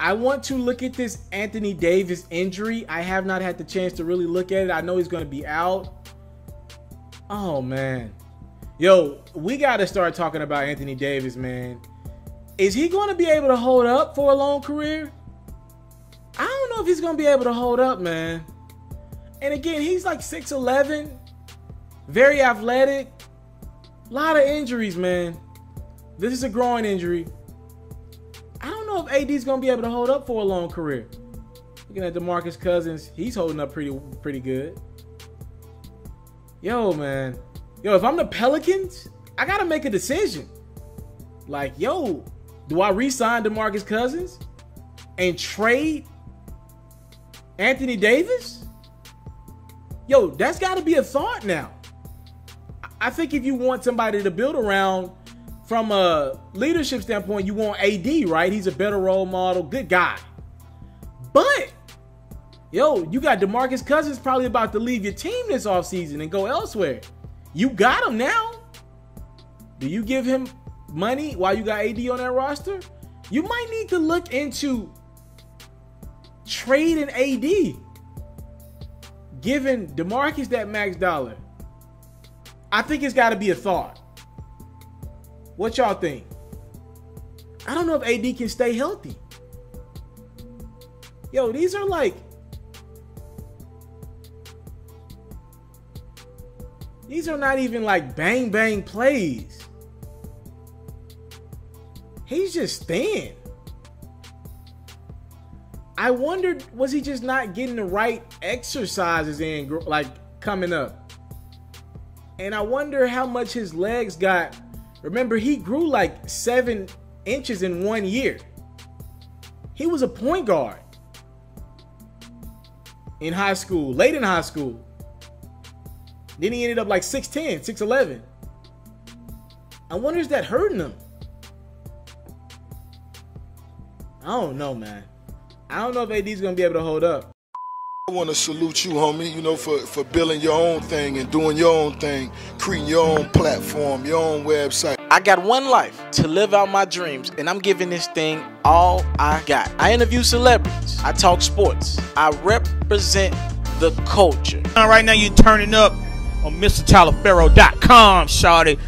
I want to look at this Anthony Davis injury. I have not had the chance to really look at it. I know he's going to be out. Oh, man. Yo, we got to start talking about Anthony Davis, man. Is he going to be able to hold up for a long career? I don't know if he's going to be able to hold up, man. And again, he's like 6'11, very athletic. A lot of injuries, man. This is a groin injury. I don't know if AD's gonna be able to hold up for a long career. Looking at DeMarcus Cousins, he's holding up pretty pretty good. Yo, man. Yo, if I'm the Pelicans, I gotta make a decision. Like, yo, do I re-sign DeMarcus Cousins and trade Anthony Davis? Yo, that's gotta be a thought now. I think if you want somebody to build around from a leadership standpoint, you want AD, right? He's a better role model, good guy. But yo, you got DeMarcus Cousins probably about to leave your team this offseason and go elsewhere. You got him now. Do you give him money while you got AD on that roster? You might need to look into trading AD, giving DeMarcus that max dollar. I think it's got to be a thought. What y'all think? I don't know if AD can stay healthy. Yo, these are like These are not even like bang bang plays. He's just thin. I wondered, was he just not getting the right exercises in, like coming up? And I wonder how much his legs got. Remember, he grew like seven inches in one year. He was a point guard in high school, late in high school. Then he ended up like 6'10, 6'11. I wonder is that hurting him? I don't know, man. I don't know if AD's gonna be able to hold up. I want to salute you, homie, you know, for, for building your own thing and doing your own thing, creating your own platform, your own website. I got one life to live out my dreams, and I'm giving this thing all I got. I interview celebrities, I talk sports, I represent the culture. Right now, you're turning up on MrTaliaferro.com, shawty.